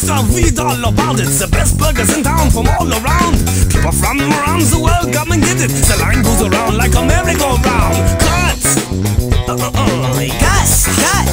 extra, read all about it. The best burgers in town from all around. People from around the world come and get it. The line goes around like a merry-go-round. Cut! Uh, uh, uh, Cut, cut,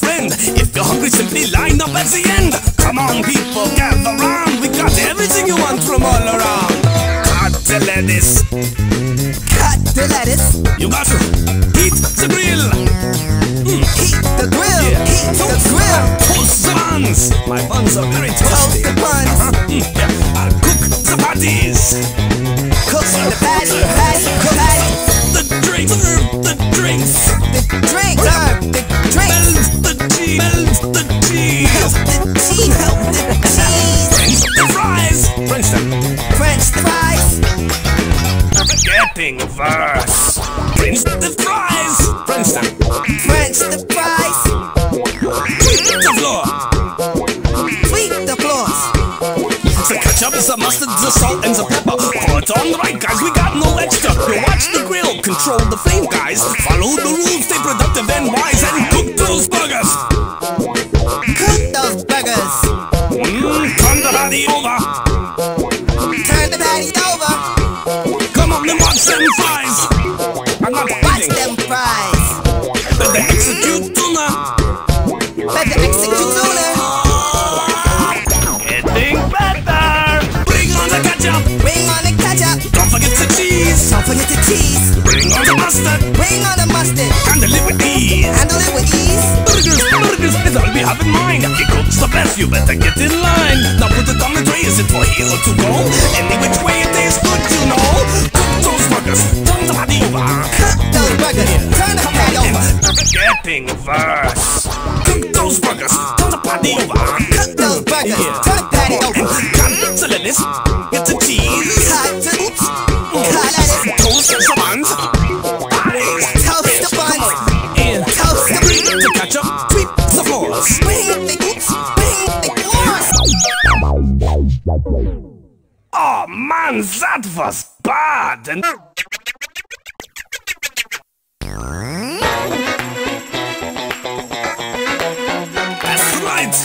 friend. If you're hungry, simply line up at the end. Come on, people, gather round. We got everything you want from all around. Cut the lettuce. Cut the lettuce. You got to heat the grill. Heat the grill. Yeah. Heat the grill. Toast the buns. My buns are very Toast the buns. Mm, yeah. I'll cook the patties. Cook the patty, patty, patty. The drinks. Ketchup, the mustard, the salt, and the pepper. Put on the right, guys. We got no extra. You watch the grill, control the flame, guys. Follow the rules, stay productive and wise, and cook those burgers. Cook those burgers. Mmm, turn the patty over. Turn the patty over. Come on and watch them fries. I'm not Watch eating. them fries. But they execute tuna. Better execute sooner. Cheese. Don't forget the cheese. Bring on the mustard. Bring on the mustard. Handle it with ease. Handle it with ease. Burgers, burgers, it's all we have in mind. He cooks the best, you better get in line. Now put it on the tray, is it for here or to go? Any which way it tastes good, you know. Cook those burgers, turn the body over. Cook those burgers. Turn the patty over. Getting verse. Cook those burgers, turn the body over. Cook those burgers. Turn the patty over. Cut the lettuce, was bad. That's right.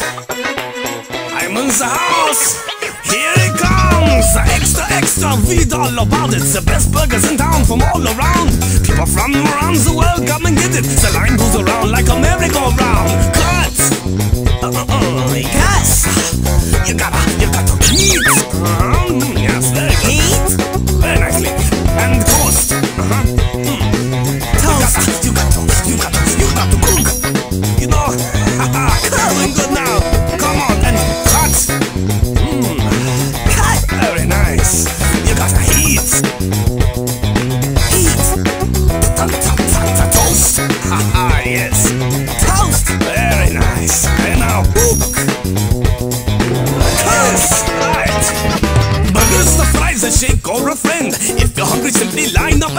I'm in the house. Here it comes. Extra, extra, read all about it. The best burgers in town from all around. People from around the world come and get it. The line goes around like a merry-go-round. Cut. Uh, uh, uh, yes. You gotta, you got to heat. Uh-huh.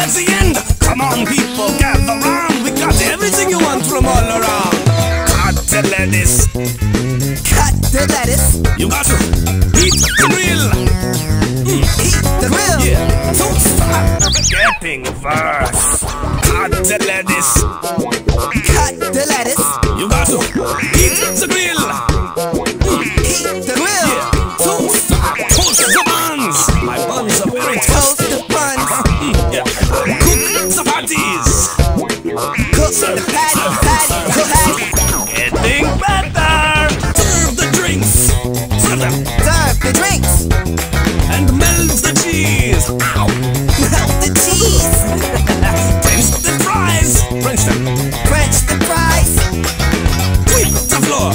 At the end. Come on, people, gather round. We got everything you want from all around. Cut the lettuce. Cut the lettuce. You got to heat the grill. Mm, heat the grill. Yeah, toast. Getting verse. Cut the lettuce. Cut the lettuce. You got to heat the grill. Johnson. Crunch the fries. Sweep the floor.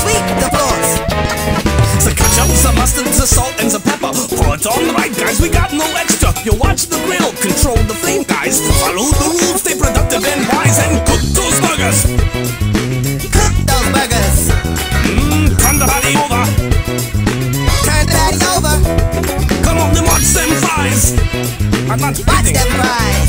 Sweep the floors. The ketchup, the mustard, the salt, and the pepper. Pour it on right, guys. We got no extra. You watch the grill, control the flame, guys. Follow the rules, stay productive and wise, and cook those burgers. Cook those burgers. Mmm, turn the body over. Turn the body over. Come on, then watch them fries. I'm not watch eating. them fries.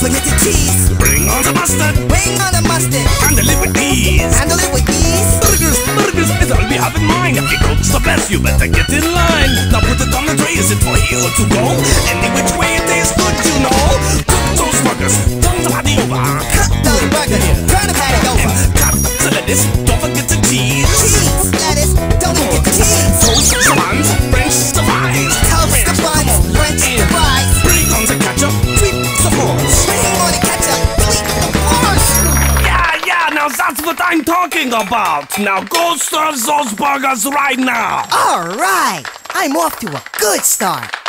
Forget the cheese. Bring on the mustard Bring on the mustard. and the live with ease. Handle it with ease. Burgers, burgers is all we have in mind. If you cook's the best, you better get in line. Now put it on the tray, is it for here or to go? Any which way it tastes good, you know. Cook those burgers, turn the patty over. Cut those burgers. Turn the patty over. Cut the lettuce, don't forget the cheese. Now that's what I'm talking about. Now go serve those burgers right now. All right. I'm off to a good start.